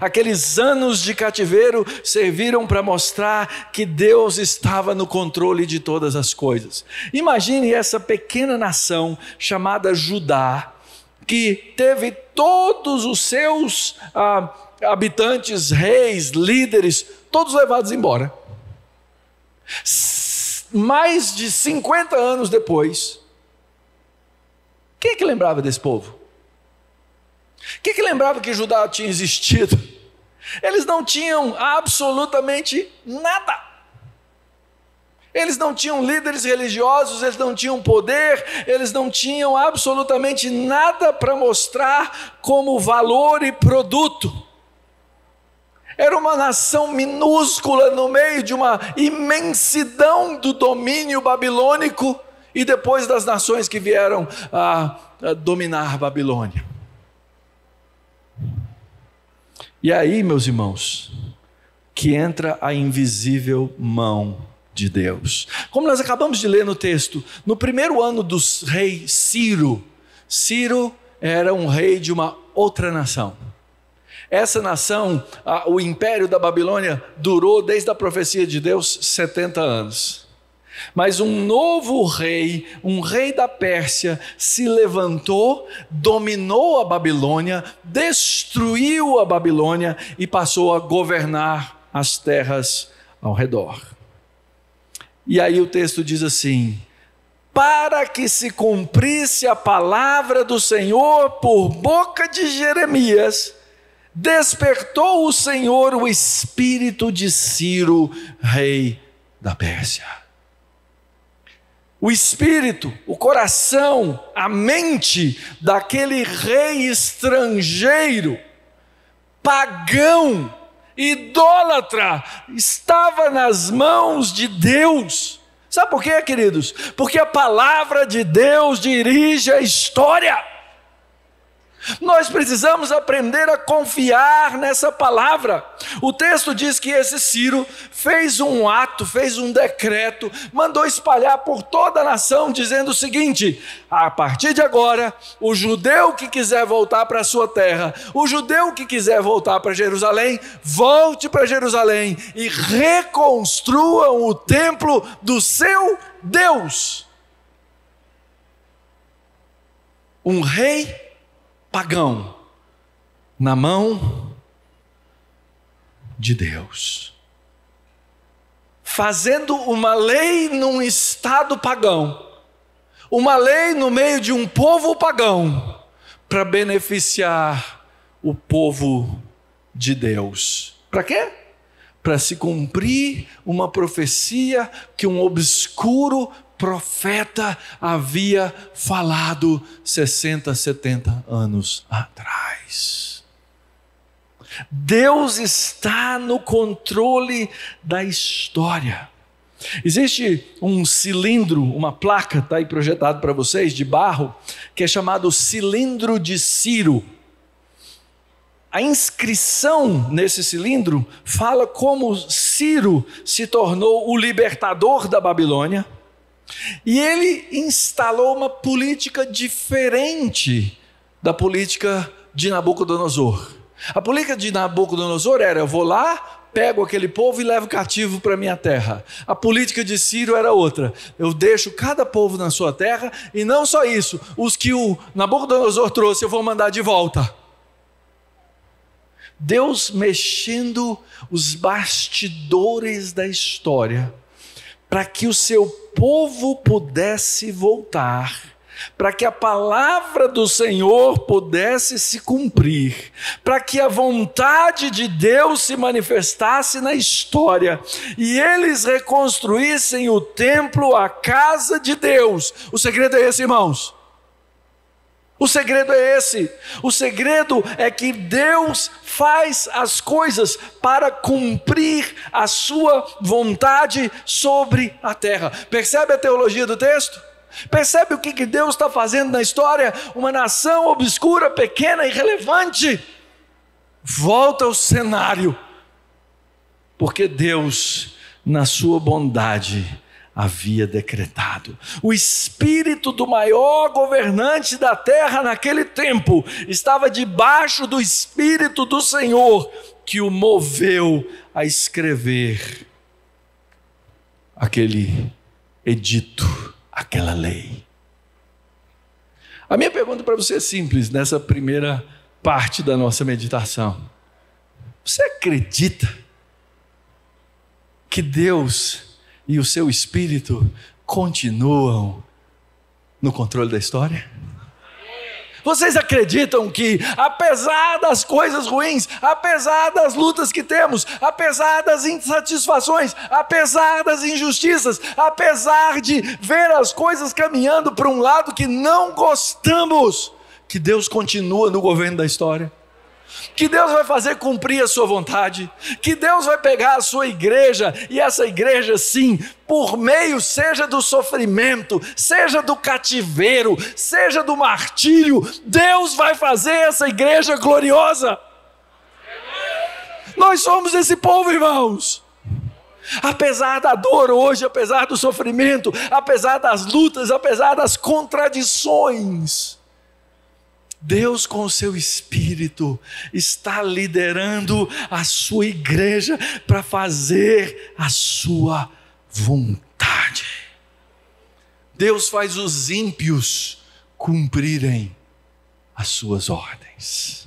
Aqueles anos de cativeiro serviram para mostrar que Deus estava no controle de todas as coisas. Imagine essa pequena nação chamada Judá, que teve todos os seus ah, habitantes, reis, líderes, todos levados embora. Mais de 50 anos depois, quem é que lembrava desse povo? Quem é que lembrava que Judá tinha existido? Eles não tinham absolutamente nada. Eles não tinham líderes religiosos, eles não tinham poder, eles não tinham absolutamente nada para mostrar como valor e produto. Era uma nação minúscula no meio de uma imensidão do domínio babilônico e depois das nações que vieram a, a dominar Babilônia. E aí, meus irmãos, que entra a invisível mão de Deus. Como nós acabamos de ler no texto, no primeiro ano do rei Ciro, Ciro era um rei de uma outra nação. Essa nação, o império da Babilônia, durou desde a profecia de Deus 70 anos. Mas um novo rei, um rei da Pérsia, se levantou, dominou a Babilônia, destruiu a Babilônia e passou a governar as terras ao redor. E aí o texto diz assim: para que se cumprisse a palavra do Senhor por boca de Jeremias, despertou o Senhor o espírito de Ciro, rei da Pérsia. O espírito, o coração, a mente daquele rei estrangeiro, pagão, idólatra, estava nas mãos de Deus. Sabe por quê, queridos? Porque a palavra de Deus dirige a história. Nós precisamos aprender a confiar nessa palavra. O texto diz que esse Ciro fez um ato, fez um decreto, mandou espalhar por toda a nação, dizendo o seguinte: a partir de agora, o judeu que quiser voltar para a sua terra, o judeu que quiser voltar para Jerusalém, volte para Jerusalém e reconstruam o templo do seu Deus. Um rei pagão na mão de Deus. Fazendo uma lei num estado pagão, uma lei no meio de um povo pagão, para beneficiar o povo de Deus. Para quê? Para se cumprir uma profecia que um obscuro profeta havia falado 60, 70 anos atrás. Deus está no controle da história. Existe um cilindro, uma placa, está aí projetado para vocês, de barro, que é chamado cilindro de Ciro. A inscrição nesse cilindro fala como Ciro se tornou o libertador da Babilônia e ele instalou uma política diferente da política de Nabucodonosor. A política de Nabucodonosor era: eu vou lá, pego aquele povo e levo cativo para minha terra. A política de Ciro era outra: eu deixo cada povo na sua terra, e não só isso, os que o Nabucodonosor trouxe eu vou mandar de volta. Deus mexendo os bastidores da história para que o seu povo pudesse voltar, para que a palavra do Senhor pudesse se cumprir, para que a vontade de Deus se manifestasse na história e eles reconstruíssem o templo, a casa de Deus. O segredo é esse, irmãos. O segredo é esse. O segredo é que Deus faz as coisas para cumprir a sua vontade sobre a terra. Percebe a teologia do texto? Percebe o que Deus está fazendo na história? Uma nação obscura, pequena, irrelevante, volta ao cenário, porque Deus, na sua bondade, havia decretado. O espírito do maior governante da terra naquele tempo estava debaixo do espírito do Senhor, que o moveu a escrever aquele edito, aquela lei. A minha pergunta para você é simples nessa primeira parte da nossa meditação. Você acredita que Deus e o seu espírito continuam no controle da história? Vocês acreditam que, apesar das coisas ruins, apesar das lutas que temos, apesar das insatisfações, apesar das injustiças, apesar de ver as coisas caminhando para um lado que não gostamos, que Deus continua no governo da história? Que Deus vai fazer cumprir a sua vontade, que Deus vai pegar a sua igreja e essa igreja, sim, por meio seja do sofrimento, seja do cativeiro, seja do martírio, Deus vai fazer essa igreja gloriosa. Nós somos esse povo, irmãos. Apesar da dor hoje, apesar do sofrimento, apesar das lutas, apesar das contradições, Deus, com o seu espírito, está liderando a sua igreja para fazer a sua vontade. Deus faz os ímpios cumprirem as suas ordens.